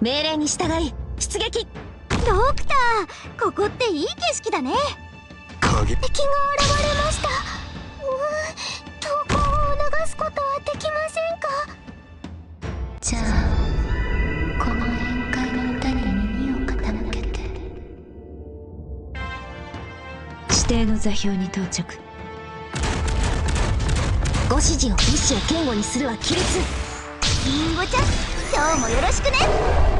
命令に従い出撃。ドクターここっていい景色だね。影敵が現れました。投稿を促すことはできませんか？じゃあこの宴会の歌に耳を傾けて。指定の座標に到着。ご指示を物資を堅固にするは規律。リンゴちゃん今日もよろしくね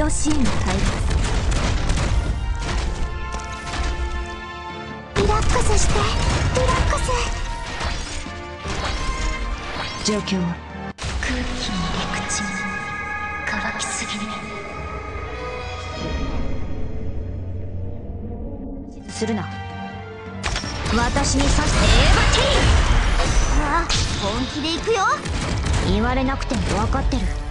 医療支援が入りますリラックスしてリラックス状況は空気に陸地に乾きすぎねするな私に刺してエヴァティーああ本気で行くよ。言われなくても分かってる。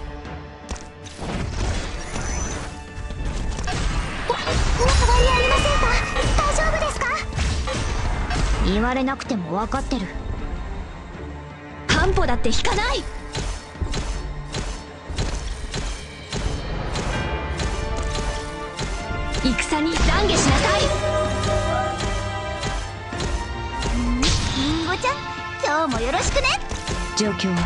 言われなくても分かってる。半歩だって引かない。戦に懺悔しなさい。リンゴちゃん今日もよろしくね。状況はモン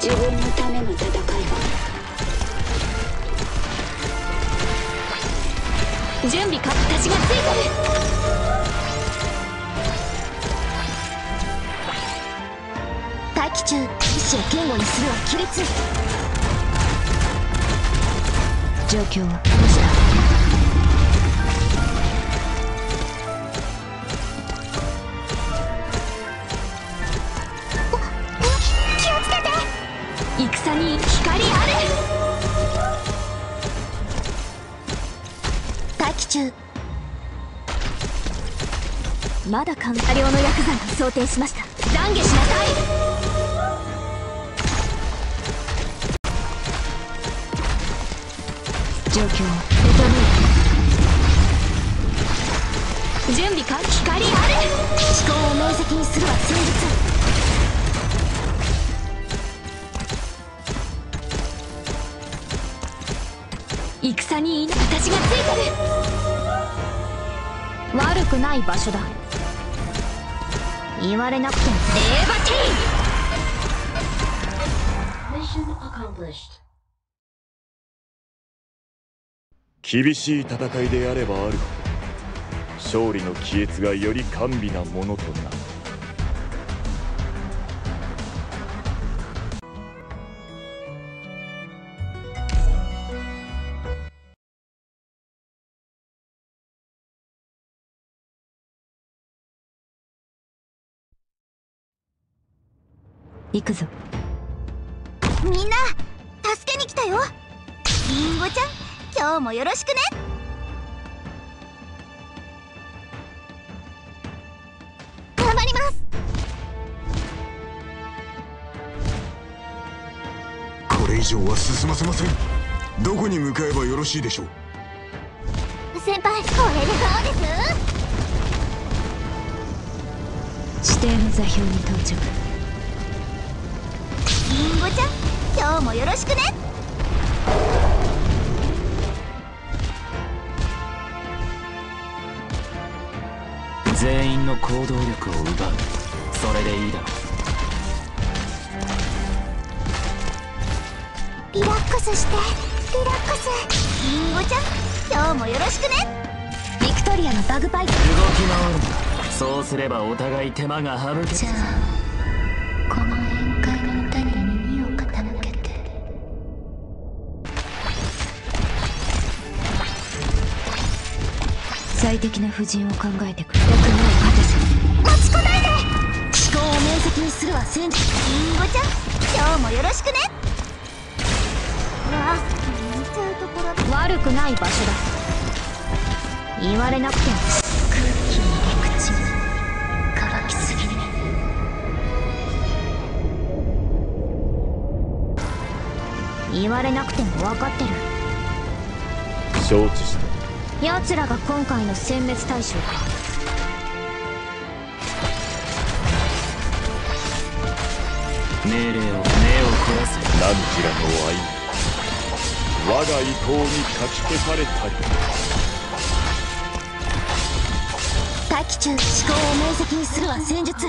ス自分のための戦い準備か私がついてる。待機中意志を堅固にするは亀裂状況はまだ完多量の薬剤を想定しました。懺悔しなさい。状況デトルー準備か光あれ。思考を明晰にするは戦術戦にいな私がついてる。悪くない場所だ。言われなくても。エーバテ厳しい戦いであればある。ほど勝利の帰越がより甘美なものとなる行くぞ。みんな助けに来たよ。リンゴちゃん今日もよろしくね。頑張ります。これ以上は進ませません。どこに向かえばよろしいでしょう。先輩これでどうです？指定の座標に到着今日もよろしくね。全員の行動力を奪う。それでいいだろリラックスしてリラックス。リンゴちゃん今日もよろしくね。ビクトリアのバグパイプ動き回るんだ。そうすればお互い手間が省けじゃあ最適な布陣を考えてくれ役目を果たせ持ちこないで。思考を明晰にするは戦術リンゴちゃん今日もよろしくねわ見ちゃうところだ悪くない場所だ言われなくても空気に陸地に乾きすぎね言われなくても分かってる承知した奴らが今回の殲滅対象。か命令を目を凝らす何ちらの愛。我が意向にかき消されたり。大キ中思考を明晰にするは戦術。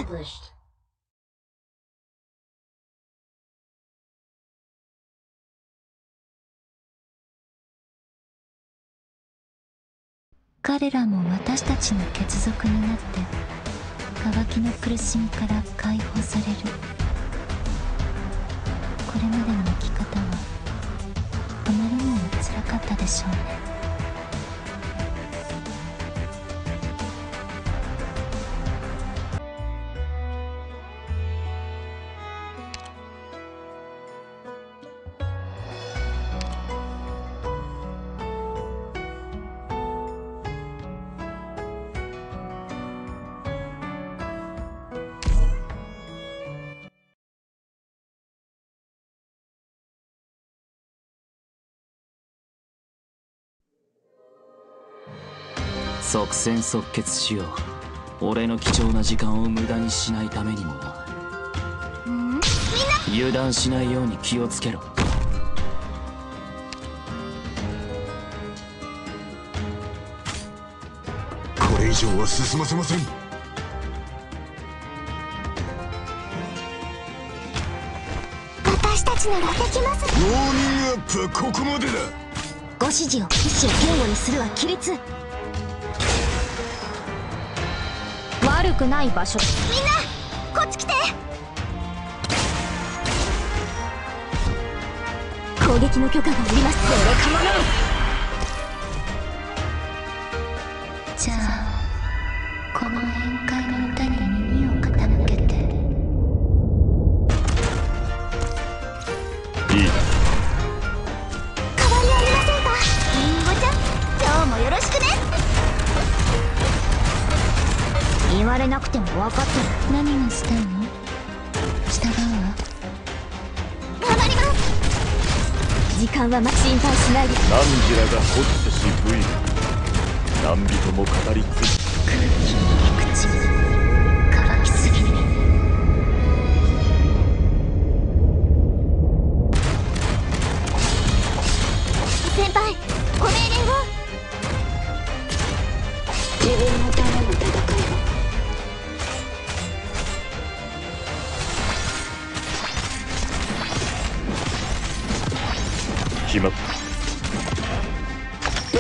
彼らも私たちの血族になって渇きの苦しみから解放される。これまでの生き方はあまりにも辛かったでしょうね。即戦即決しよう。俺の貴重な時間を無駄にしないためにも。な？油断しないように気をつけろ。これ以上は進ませません。私たちならできます。ウォーミングアップはここまでだ。ご指示を意志を言語にするは規律悪くない場所。みんなこっち来て。攻撃の許可があります俺かま分かってる。何がしたいの？従うわ。頑張ります時間はま心配しない。で何時らがホッとしブイ何人も語り継ぎ空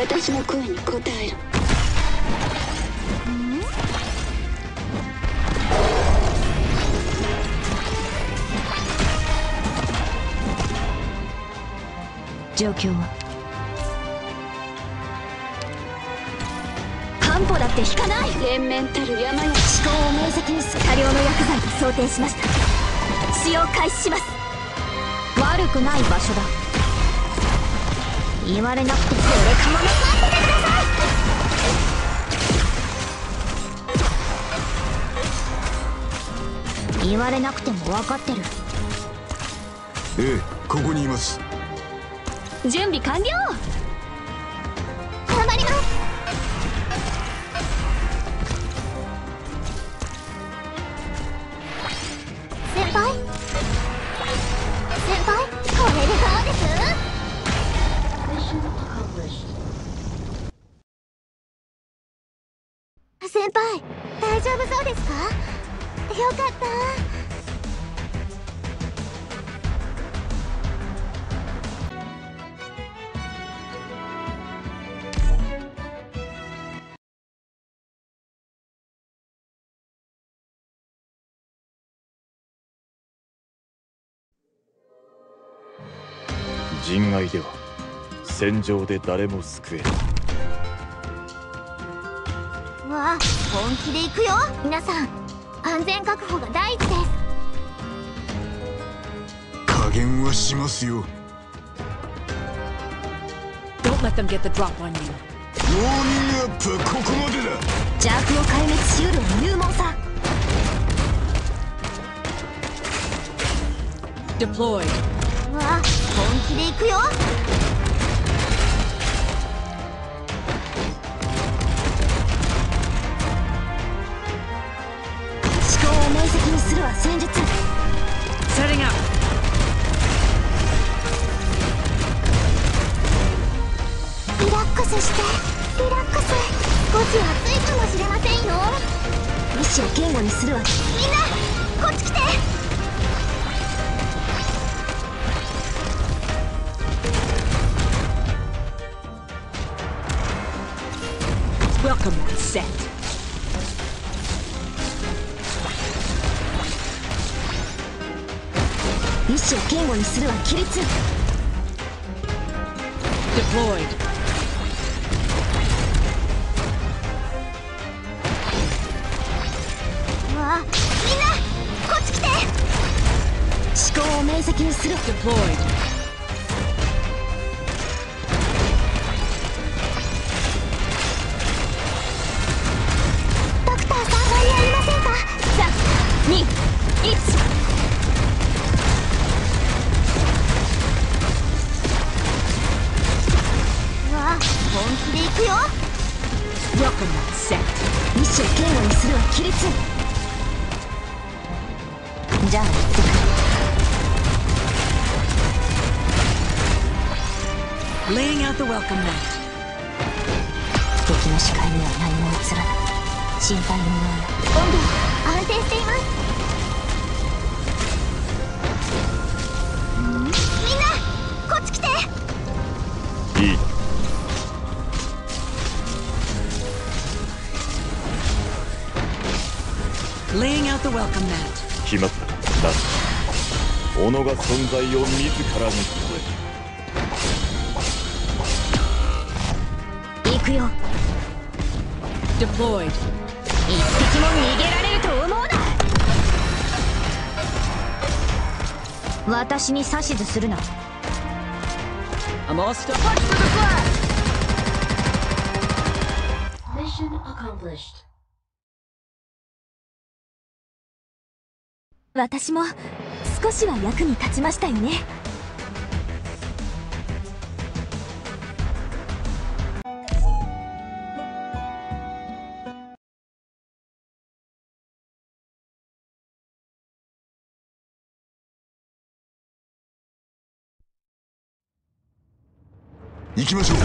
私の声に応えろ。状況は？半歩だって引かない。連綿たる山や思考を明晰にす多量の薬剤と想定しました。使用開始します。悪くない場所だ言われなくても俺かまな待っててください。言われなくても分かってる。ええここにいます。準備完了かった。人外では戦場で誰も救えない。わあ本気で行くよ。皆さん安全確保が第一です加減はしますよ Don't let them get the drop on you. ウォーミングアップはここまでだ邪悪を壊滅しうるは勇猛さ Deployed. わあ本気で行くよするわみんなこっち来て Welcome that set. 意志を堅固にするは規律 Deployed. みんなこっち来て。思考を明晰にする決まった。だ小野が存在を自らに超行くよ。Deployed. 一匹も逃げられると思うな。私に指図するな。I'm all stuck. Mission 私も少しは役に立ちましたよね。行きましょう。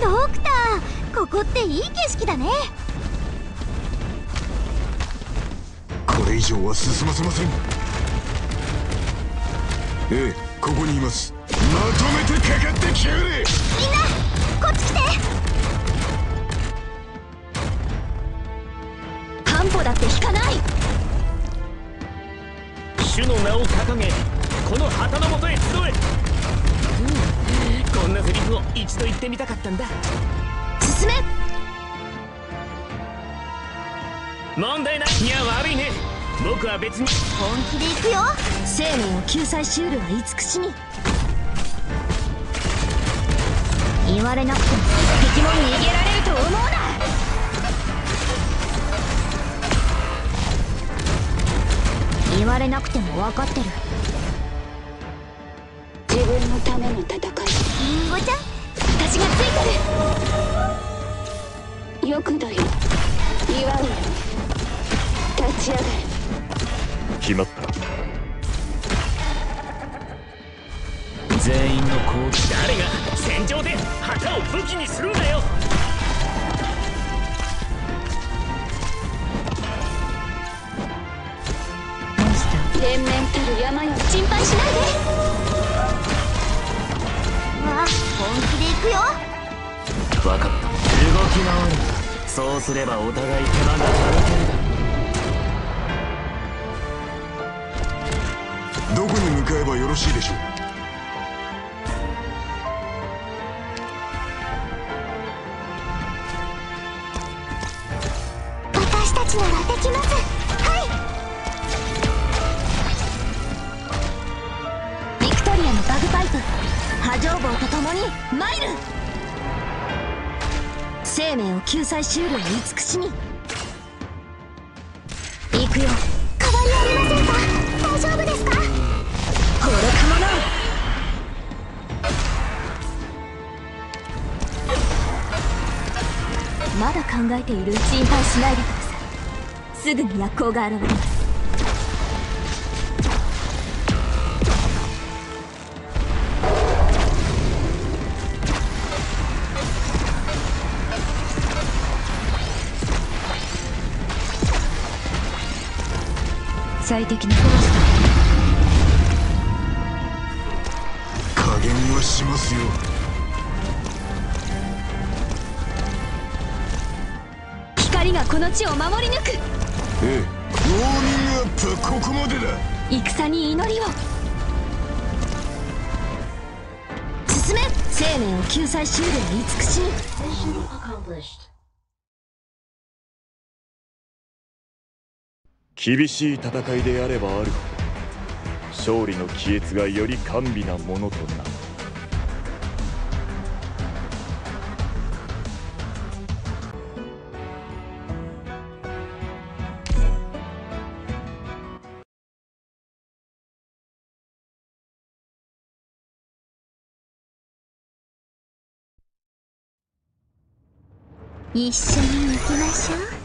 ドクターここっていい景色だね。これ以上は進ませません。ええここにいます。まとめてかかってきやがれ。みんなこっち来て。半歩だって引かない。主の名を掲げこの旗のもとへ集え、うん、こんなセリフを一度言ってみたかったんだ進め。問題ない。いや悪いね。僕は別に。本気で行くよ。生命を救済しうるは慈しみ。言われなくても一匹も逃げられると思うな。言われなくても分かってるくだよ祝う。よ立ち上がれ決まった全員の攻撃誰が戦場で旗を武器にするんだよ。モンスター連綿たる山よ心配しないで。うわ本気で行くよ。分かった。動き回るそうすればお互い手間が省けるだどこに向かえばよろしいでしょう。私たちならできます。はい。ビクトリアのバグパイプ波状棒と共に参る。生命を救済しうるは慈しみ。行くよ。変わりありませんか？大丈夫ですか？愚か者まだ考えている心配しないでください。すぐに薬効が現れます最適な加減はしますよ。ス光がこの地を守り抜く。ええ。ウォーミングアップはここまでだ。戦に祈りを。進め。生命を救済しうるは慈しみ厳しい戦いであればある。ほど勝利の帰越がより甘美なものとなる。一緒に行きましょう。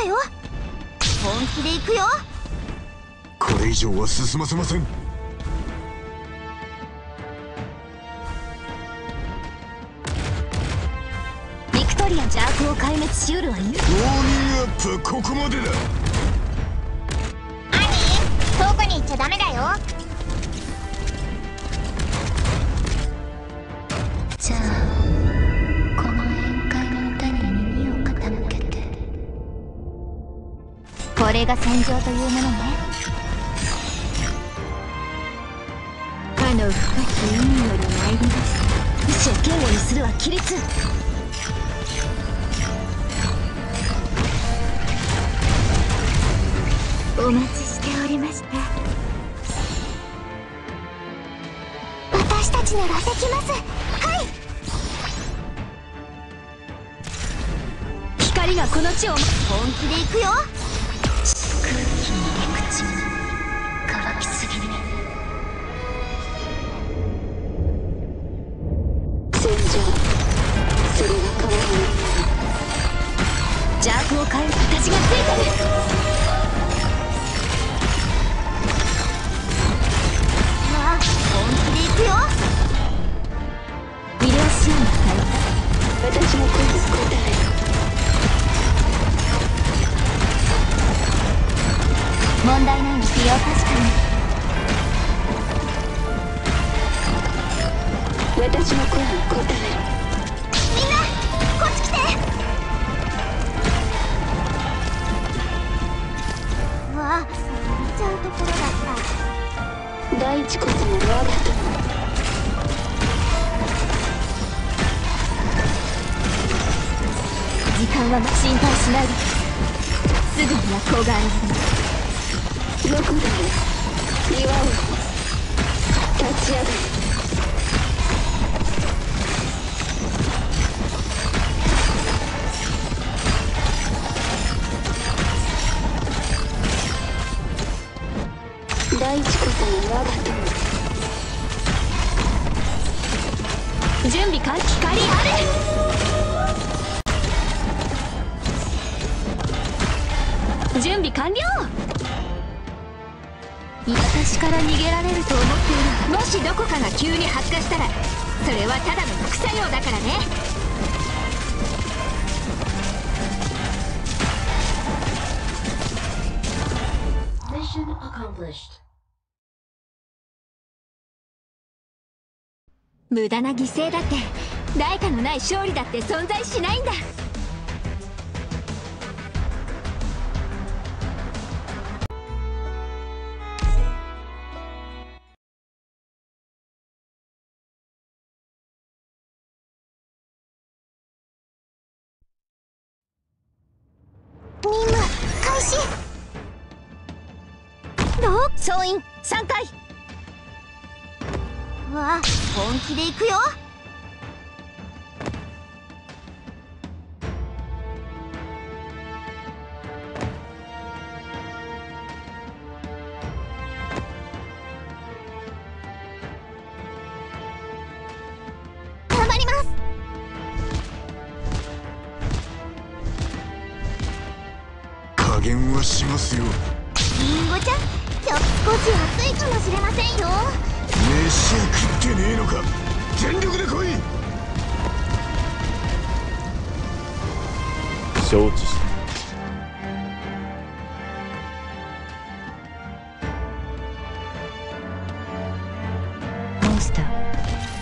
助けに来たよ。本気で行くよ。これ以上は進ませません。ビクトリア邪悪を壊滅しうるは言うウォーミングアップはここまでだ。遠くに行っちゃダメだよこれが戦場というものね。あの深き海より参りました意志を堅固にするは規律。お待ちしておりました。私たちならできます。はい。光がこの地を本気で行くよ。問題ないですよ確かに私の声に答え岩場と準備か光あ準備完了。私から逃げられると思っている。もしどこかが急に発火したらそれはただの副作用だからね。ミッション accomplished. 無駄な犠牲だって代価のない勝利だって存在しないんだ。任務開始。どう？総員3回わ本気で行くよ。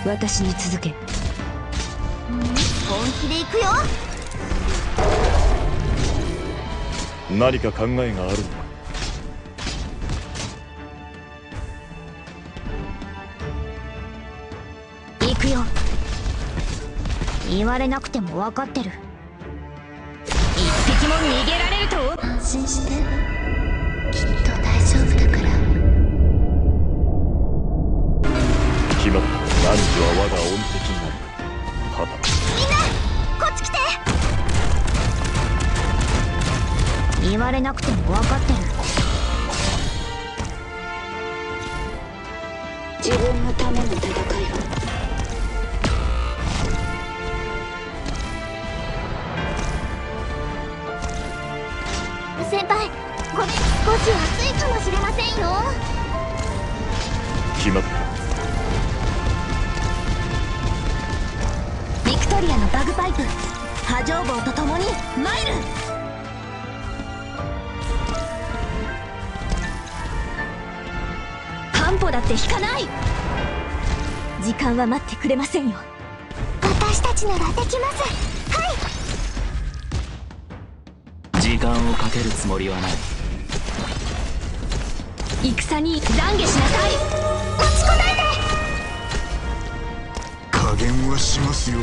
私に続け。本気で行くよ。何か考えがあるのか？行くよ。言われなくても分かってる。一匹も逃げられると？安心してまった汝は我が恩敵になるはたみんなこっち来て。言われなくても分かって。る自分のための戦いを先輩これ少し暑いかもしれませんよ。決まった。トリアのバグパイプ。波状棒と共にマイル半歩だって引かない。時間は待ってくれませんよ。私たちならできます。はい。時間をかけるつもりはない。戦に懺悔しなさい。落ちこないで加減はしますよ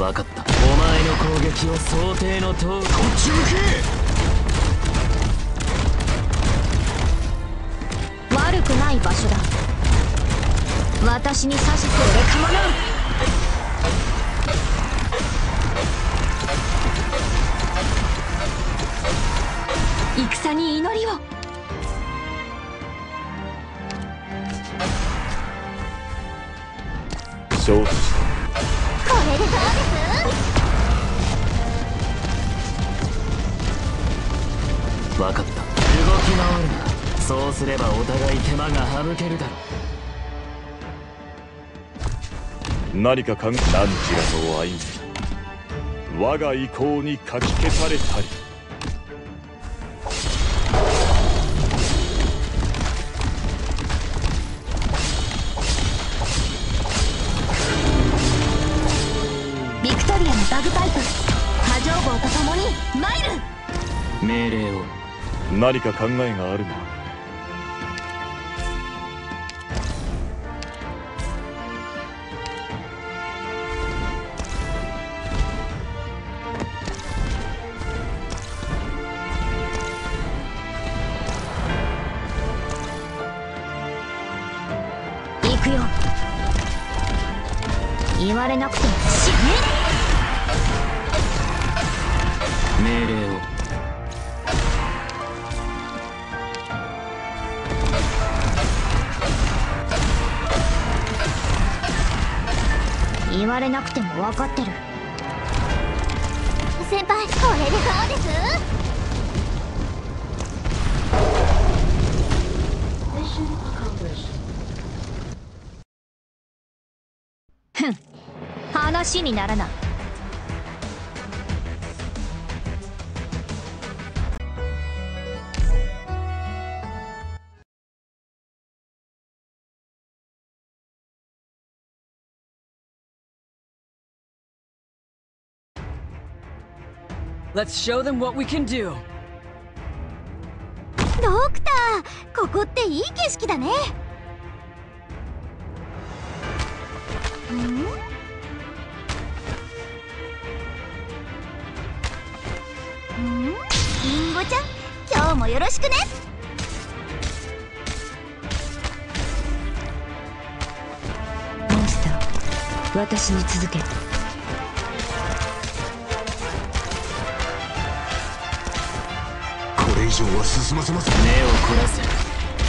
分かった。お前の攻撃を想定の通りこっち向け悪くない場所だ。私に指して俺かまな戦に祈りを。承知した分かった。動き回るな。そうすればお互い手間が省けるだろう。何か考え汝らの歩み我が意向にかき消されたり。何か考えがあるのか行くよ。言われなくても死ね。命令われなくても分かってる。先輩これでどうです？ふん話にならない Let's show them what we can do. ドクターここっていい景色だね。ん？ん？リンゴちゃん今日もよろしくね。モンスター私に続け以上は進ませません目を凝らせ。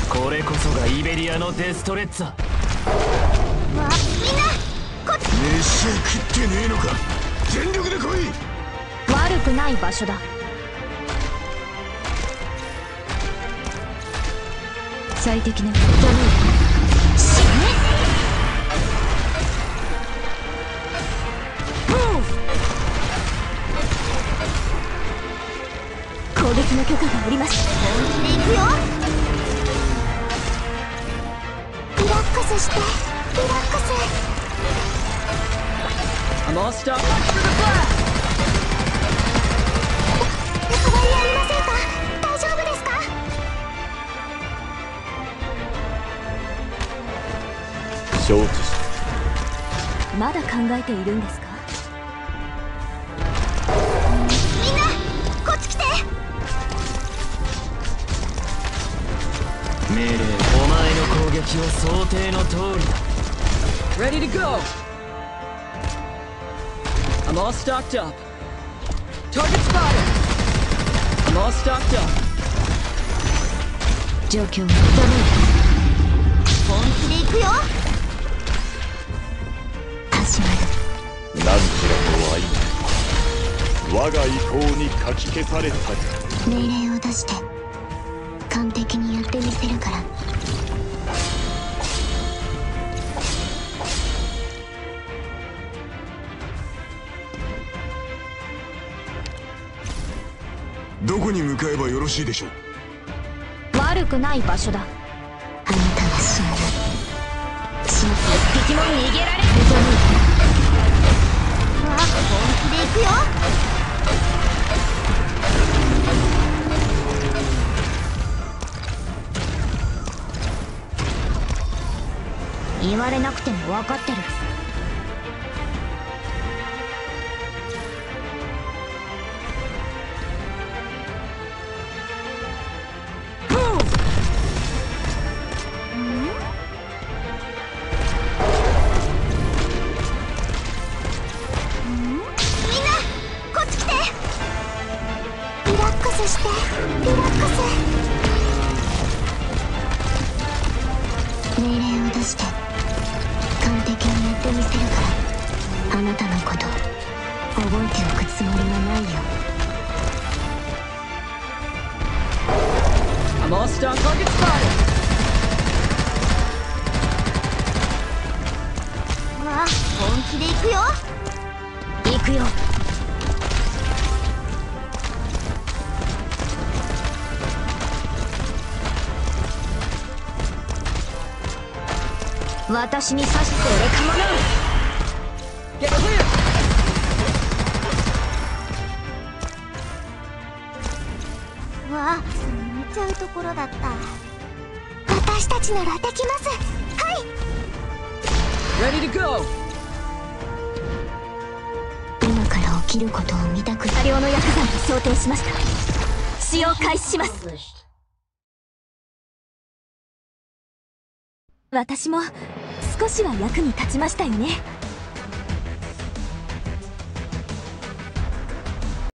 これこそがイベリアのデストレッツァ。わみんなこっち飯食ってねえのか。全力で来い。悪くない場所だ。最適な。ジョの許可が下りました本気で行くよ。リラックスして。リラックス。ありませんか？大丈夫ですか？承知し。たまだ考えているんです命令お前の攻撃は想定の通りだ Ready to go. I'm all stocked up. Target spotted. I'm all stocked up. 状況が本気で行くよ始まる何ちらとは今我が意向にかき消されたり命令を出して完璧にやってみせるから。どこに向かえばよろしいでしょう？悪くない場所だ。あなたが死んだ。死ん一匹も逃げら言われなくても分かってる。くよ。私に刺して俺かまなう想定しました使用開始します私も少しは役に立ちましたよね